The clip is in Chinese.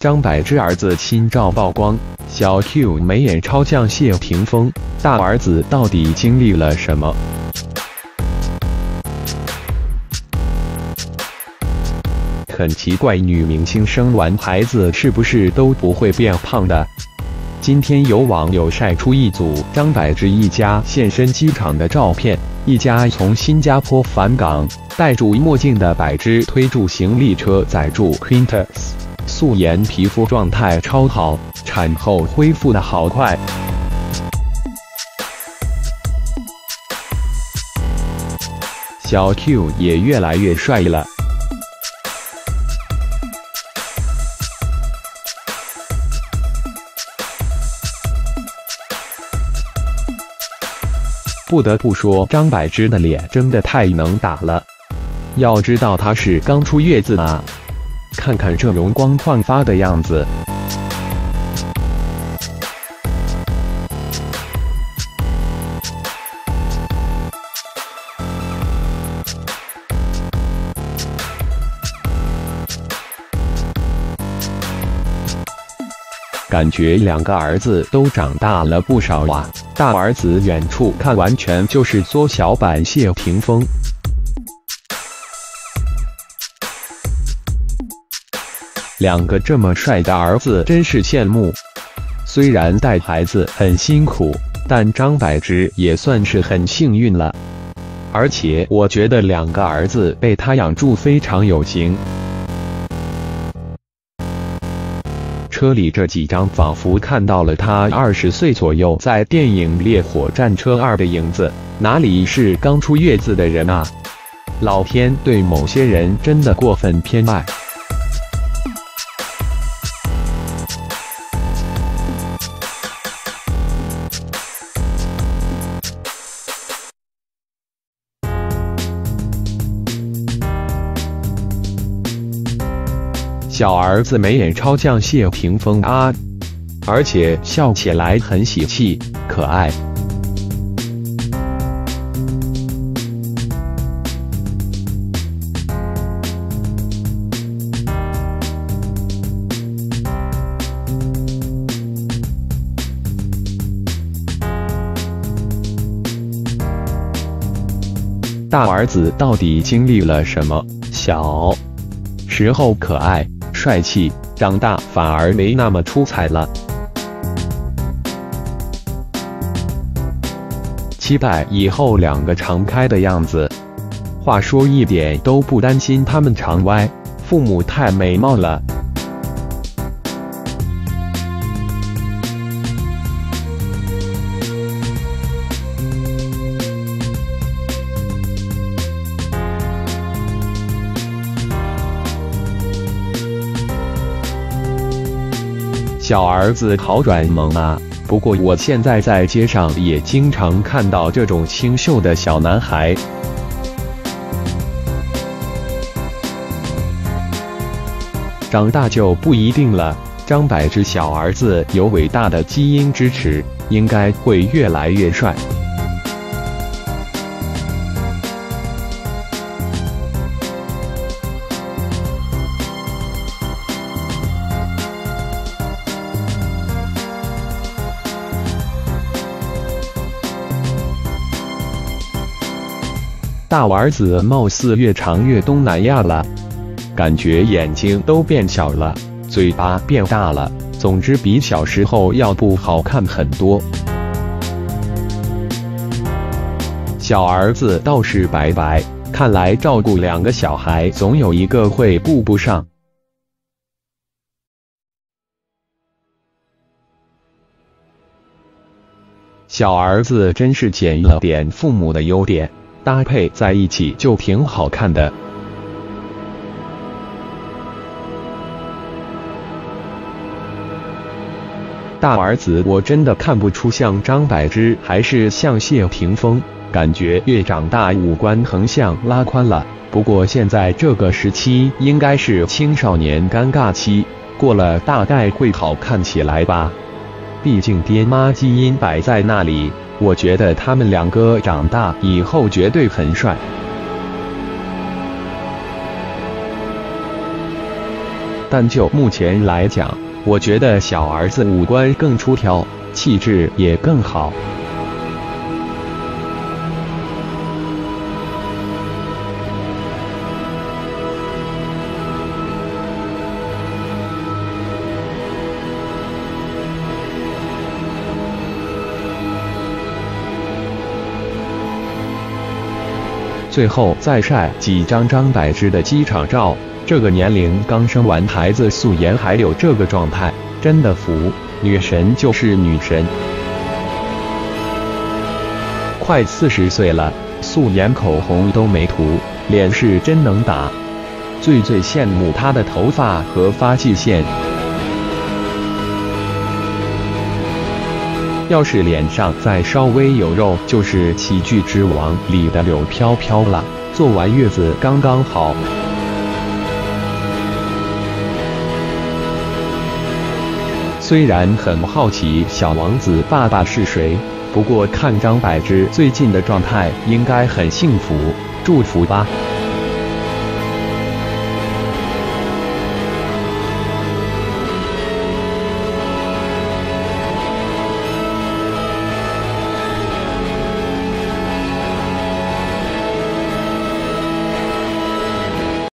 张柏芝儿子新照曝光，小 Q 眉眼超像谢霆锋，大儿子到底经历了什么？很奇怪，女明星生完孩子是不是都不会变胖的？今天有网友晒出一组张柏芝一家现身机场的照片，一家从新加坡返港，戴住墨镜的柏芝推住行李车载住 Quintus，素颜皮肤状态超好，产后恢复的好快。小 Q 也越来越帅了。不得不说，张柏芝的脸真的太能打了。要知道她是刚出月子啊，看看这容光焕发的样子。感觉两个儿子都长大了不少哇！大儿子远处看完全就是缩小版谢霆锋，两个这么帅的儿子真是羡慕。虽然带孩子很辛苦，但张柏芝也算是很幸运了。而且我觉得两个儿子被他养住非常有型。车里这几张，仿佛看到了他二十岁左右在电影《烈火战车二》的影子，哪里是刚出月子的人啊？老天对某些人真的过分偏爱。小儿子眉眼超像谢霆锋啊，而且笑起来很喜气可爱。大儿子到底经历了什么？小时候可爱。帅气，长大反而没那么出彩了。期待以后两个常开的样子。话说一点都不担心他们常歪，父母太美貌了。小儿子好软萌啊！不过我现在在街上也经常看到这种清秀的小男孩。长大就不一定了。张柏芝小儿子有伟大的基因支持，应该会越来越帅。大儿子貌似越长越东南亚了，感觉眼睛都变小了，嘴巴变大了，总之比小时候要不好看很多。小儿子倒是白白，看来照顾两个小孩，总有一个会顾不上。小儿子真是捡了点父母的优点。搭配在一起就挺好看的。大儿子我真的看不出像张柏芝还是像谢霆锋，感觉越长大五官横向拉宽了。不过现在这个时期应该是青少年尴尬期，过了大概会好看起来吧。毕竟爹妈基因摆在那里。我觉得他们两个长大以后绝对很帅。但就目前来讲，我觉得小儿子五官更出挑，气质也更好。最后再晒几张张柏芝的机场照，这个年龄刚生完孩子，素颜还有这个状态，真的服。女神就是女神，快四十岁了，素颜口红都没涂，脸是真能打。最最羡慕她的头发和发际线。要是脸上再稍微有肉，就是《喜剧之王》里的柳飘飘了。坐完月子刚刚好。虽然很好奇小王子爸爸是谁，不过看张柏芝最近的状态，应该很幸福，祝福吧。